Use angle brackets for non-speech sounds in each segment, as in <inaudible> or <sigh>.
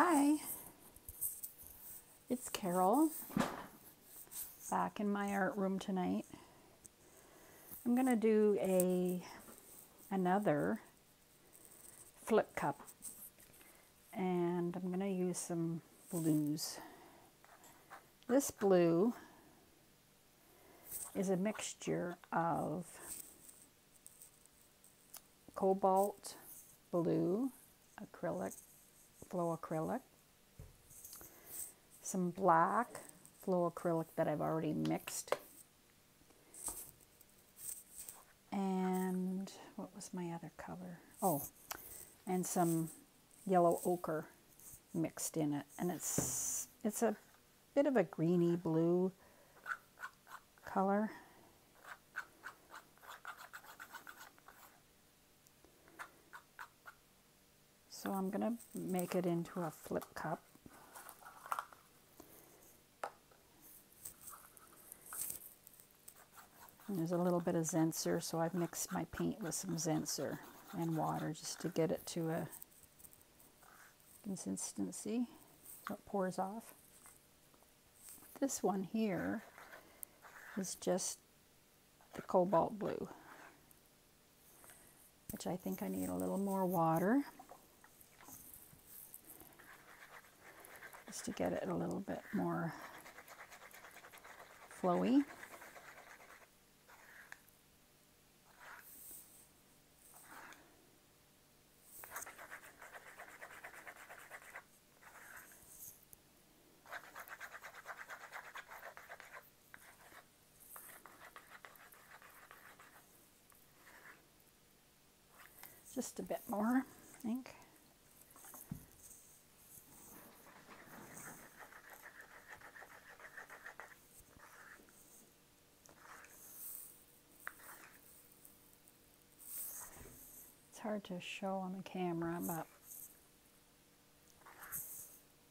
Hi, it's Carole back in my art room tonight. I'm going to do a another flip cup and I'm going to use some blues. This blue is a mixture of cobalt blue acrylic flow acrylic, some black flow acrylic that I've already mixed, and what was my other color? Oh, and some yellow ochre mixed in it, and it's it's a bit of a greeny blue color. So I'm going to make it into a flip cup. And there's a little bit of Zinsser, so I've mixed my paint with some Zinsser and water just to get it to a consistency so it pours off. This one here is just the cobalt blue, which I think I need a little more water. Just to get it a little bit more flowy. Just a bit more, I think. Hard to show on the camera, but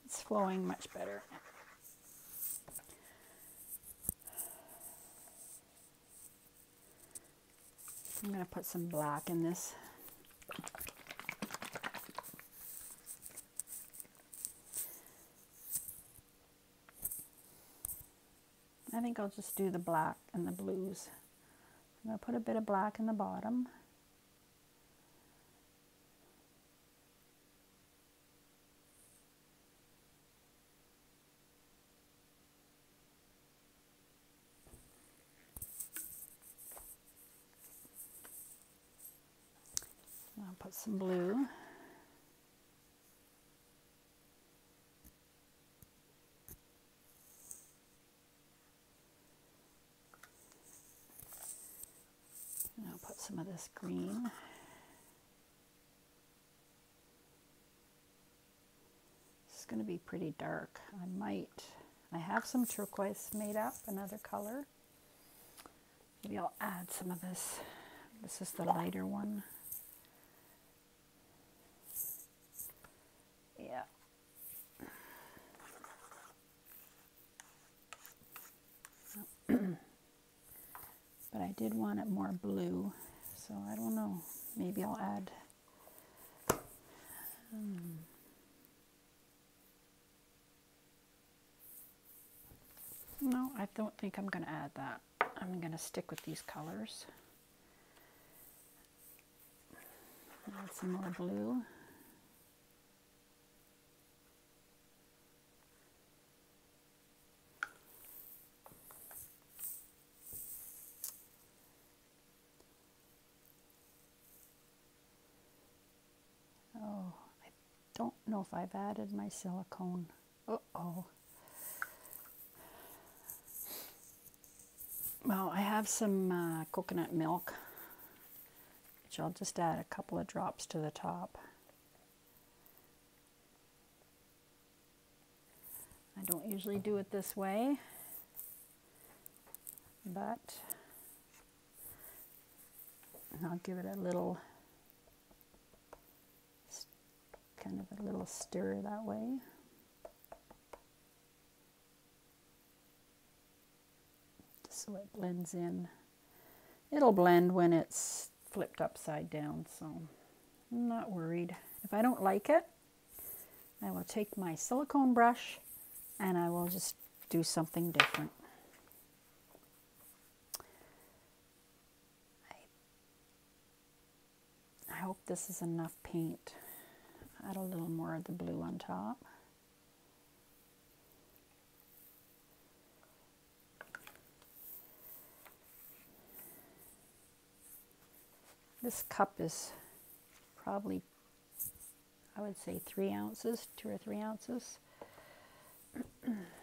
it's flowing much better. I'm going to put some black in this. I think I'll just do the black and the blues. I'm going to put a bit of black in the bottom. Put some blue. And I'll put some of this green. It's going to be pretty dark. I might, I have some turquoise made up, another color. Maybe I'll add some of this. This is the lighter one. Yeah. <clears throat> but I did want it more blue, so I don't know. Maybe I'll add. Um, no, I don't think I'm going to add that. I'm going to stick with these colors. Add some more blue. Don't know if I've added my silicone. Uh-oh. Well, I have some uh, coconut milk, which I'll just add a couple of drops to the top. I don't usually do it this way, but I'll give it a little kind of a little stir that way. Just so it blends in. It'll blend when it's flipped upside down, so I'm not worried. If I don't like it, I will take my silicone brush and I will just do something different. I hope this is enough paint. Add a little more of the blue on top. This cup is probably, I would say three ounces, two or three ounces. <clears throat>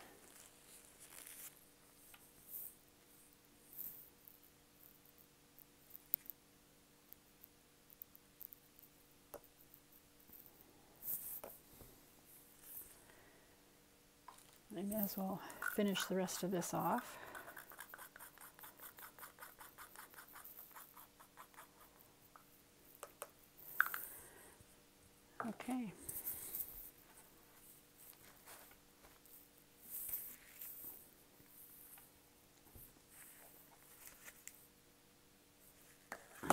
as well finish the rest of this off. Okay.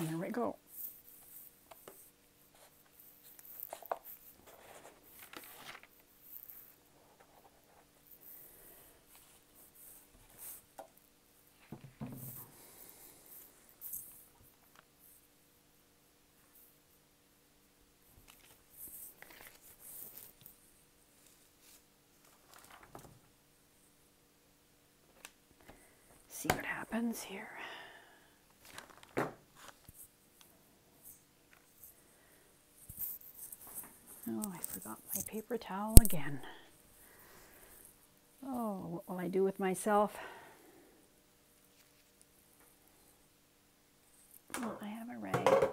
There we go. see what happens here. Oh, I forgot my paper towel again. Oh, what will I do with myself? Well, I have a rag.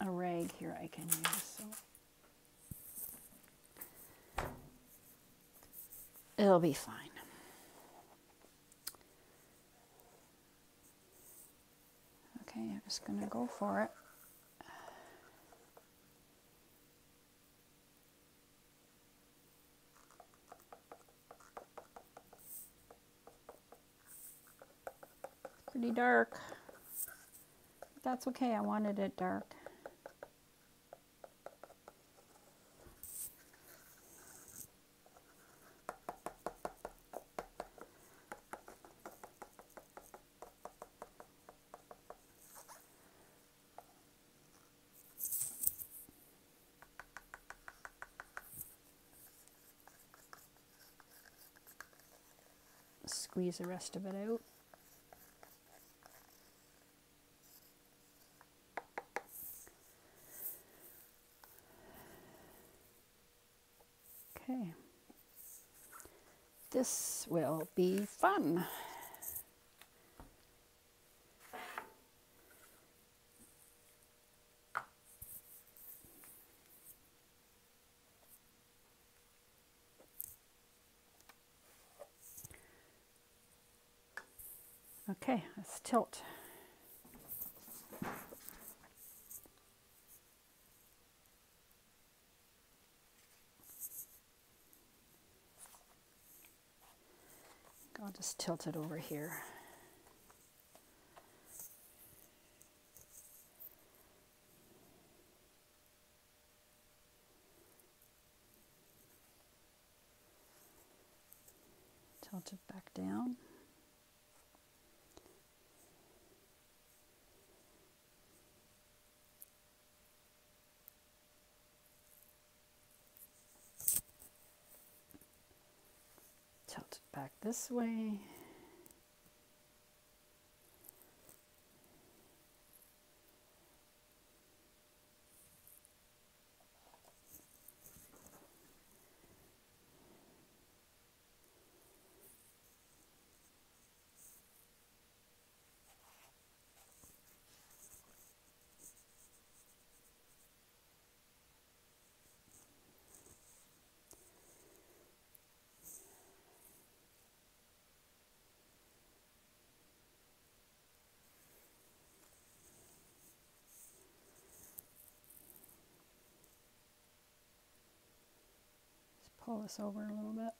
A rag here I can use. So. It'll be fine. Okay, I'm just going to go for it. Pretty dark. That's okay, I wanted it dark. Squeeze the rest of it out. Okay. This will be fun. Okay, let's tilt. I'll just tilt it over here. Tilt it back down. Tilt it back this way. pull this over a little bit.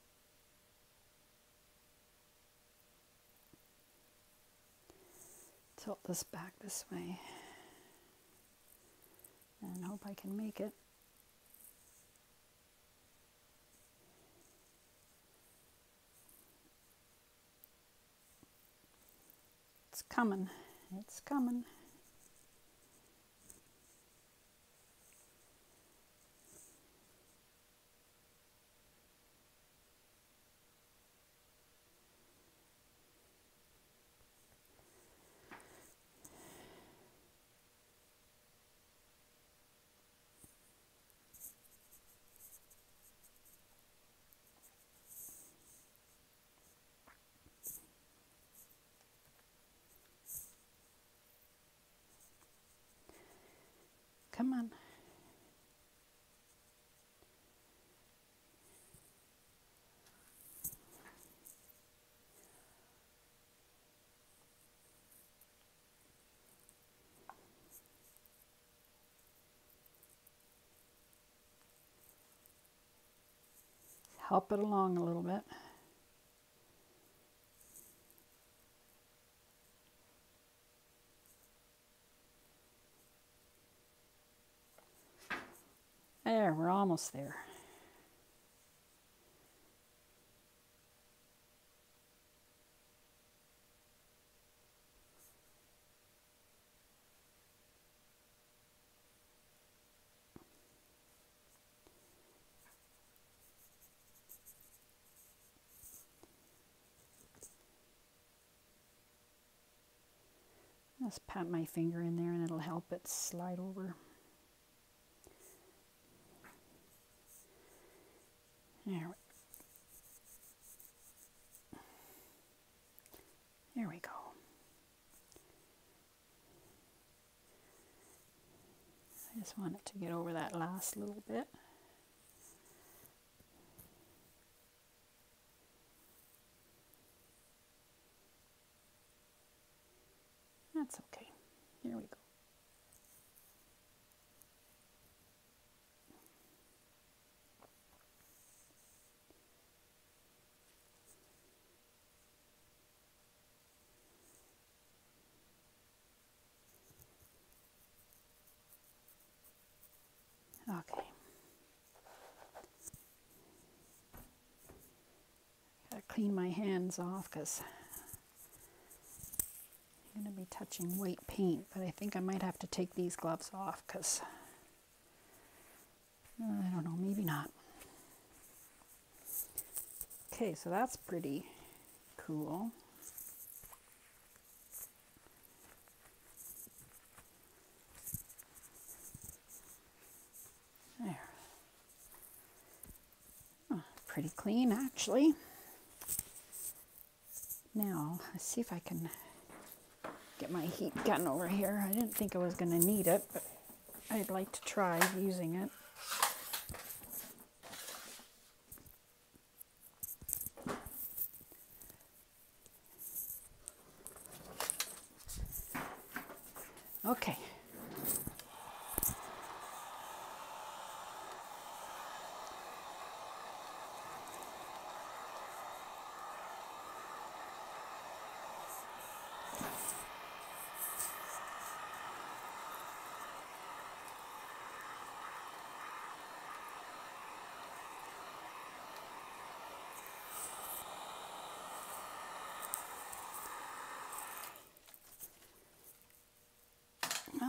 Tilt this back this way and hope I can make it. It's coming, it's coming. Help it along a little bit. We're almost there. Just pat my finger in there and it'll help it slide over. There we, there we go. I just want it to get over that last little bit. That's okay. Here we go. Okay. Gotta clean my hands off because I'm going to be touching white paint, but I think I might have to take these gloves off because uh, I don't know, maybe not. Okay, so that's pretty cool. Pretty clean, actually. Now, let's see if I can get my heat gun over here. I didn't think I was going to need it, but I'd like to try using it. Okay.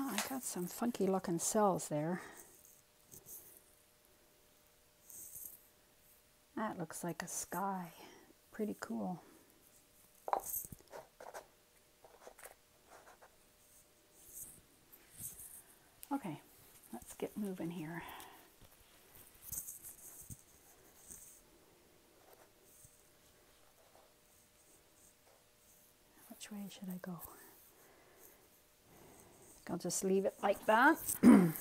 Well, I got some funky looking cells there. That looks like a sky. Pretty cool. Okay, let's get moving here. Which way should I go? I'll just leave it like that. <clears throat> now,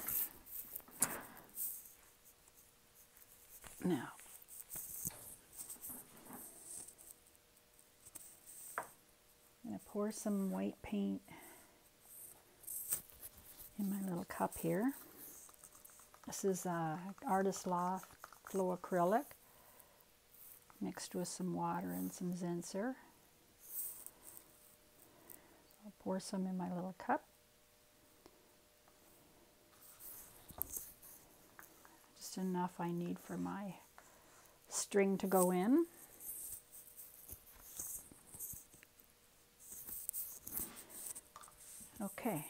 I'm going to pour some white paint in my little cup here. This is uh, Artist Loft Flow Acrylic mixed with some water and some Zinsser. I'll pour some in my little cup. Just enough I need for my string to go in. Okay.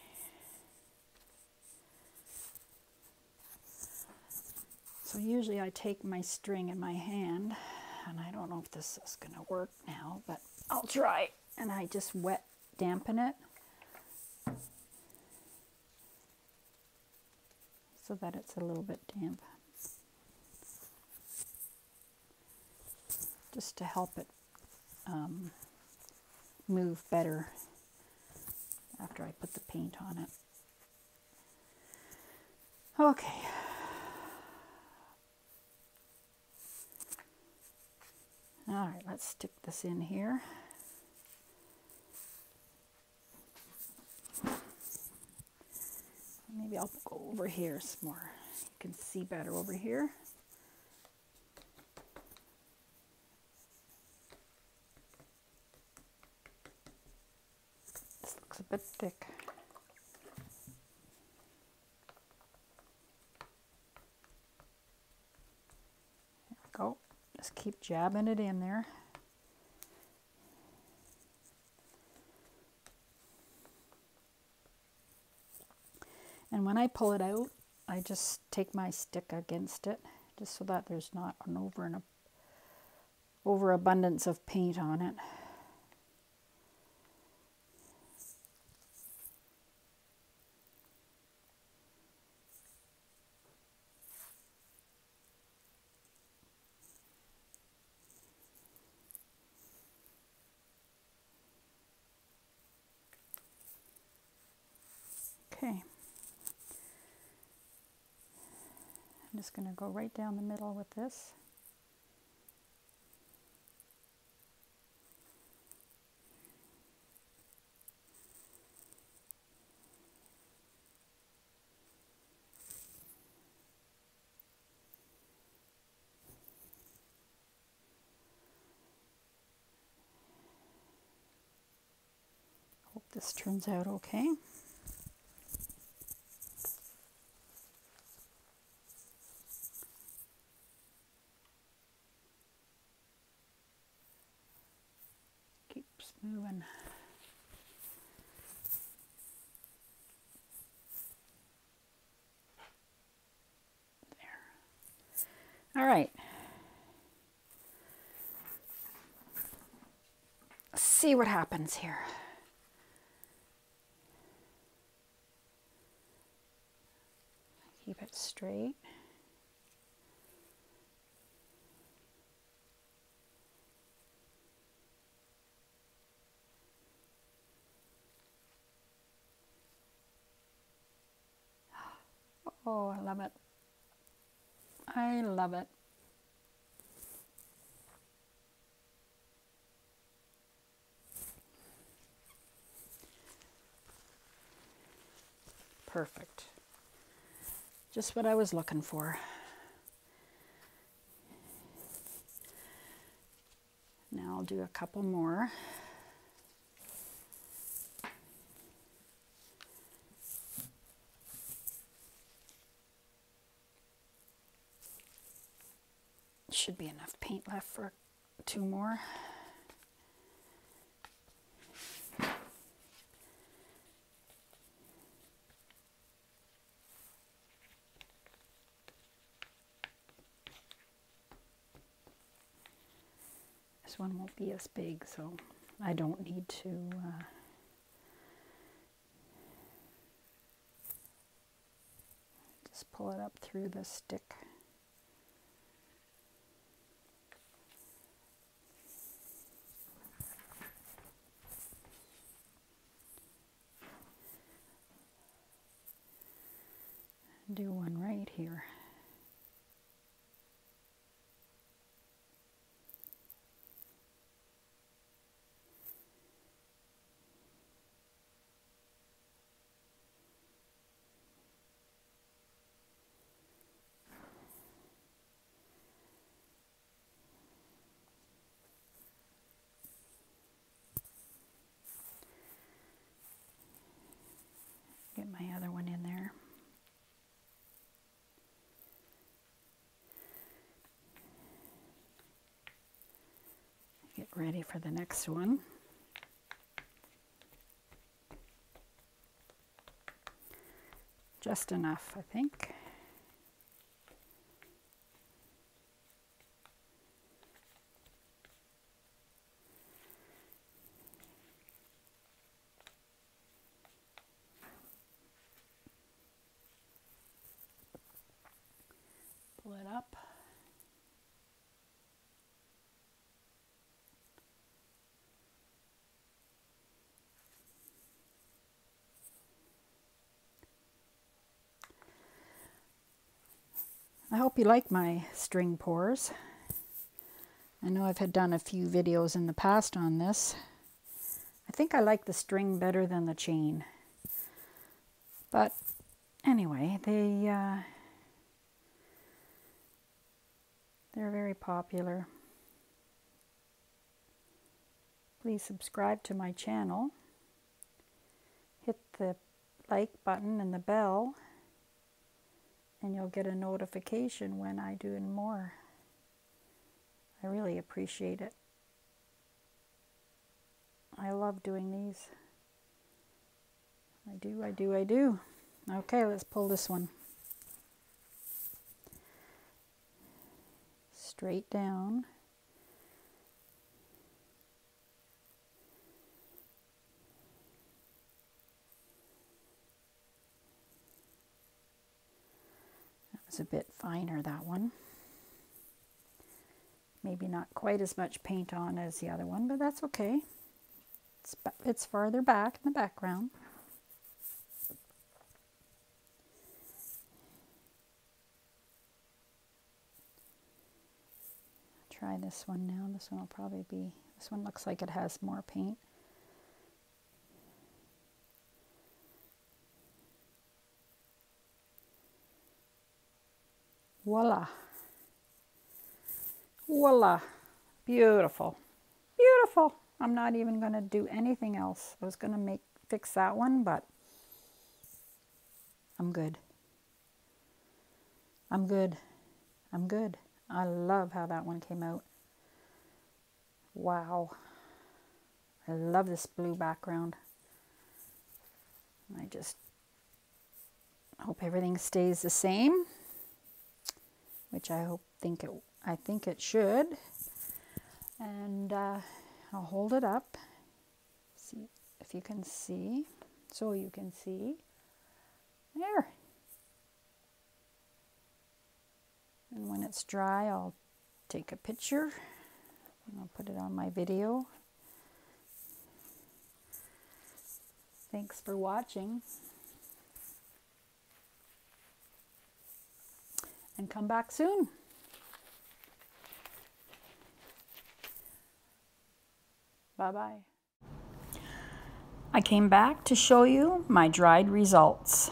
So usually I take my string in my hand, and I don't know if this is going to work now, but I'll try. And I just wet dampen it so that it's a little bit damp. Just to help it um, move better after I put the paint on it. Okay. All right, let's stick this in here. Maybe I'll go over here some more. You can see better over here. A bit thick. There we go. Just keep jabbing it in there. And when I pull it out, I just take my stick against it, just so that there's not an over and a overabundance of paint on it. Okay. I'm just going to go right down the middle with this. Hope this turns out okay. Moving. There. All right. See what happens here. Keep it straight. Oh, I love it. I love it. Perfect. Just what I was looking for. Now I'll do a couple more. Should be enough paint left for two more. This one won't be as big, so I don't need to uh, just pull it up through the stick. do right here. ready for the next one. Just enough, I think. I hope you like my string pours. I know I've had done a few videos in the past on this. I think I like the string better than the chain. But anyway, they uh, they're very popular. Please subscribe to my channel. Hit the like button and the bell and you'll get a notification when I do more. I really appreciate it. I love doing these. I do, I do, I do. Okay, let's pull this one. Straight down. It's a bit finer, that one. Maybe not quite as much paint on as the other one, but that's okay. It's, it's farther back in the background. Try this one now. This one will probably be, this one looks like it has more paint. Voila. Voila. Beautiful. Beautiful. I'm not even going to do anything else. I was going to make fix that one, but I'm good. I'm good. I'm good. I love how that one came out. Wow. I love this blue background. I just hope everything stays the same which I hope think it I think it should. And uh, I'll hold it up. See if you can see. So you can see. There. And when it's dry, I'll take a picture and I'll put it on my video. Thanks for watching. And come back soon. Bye-bye. I came back to show you my dried results.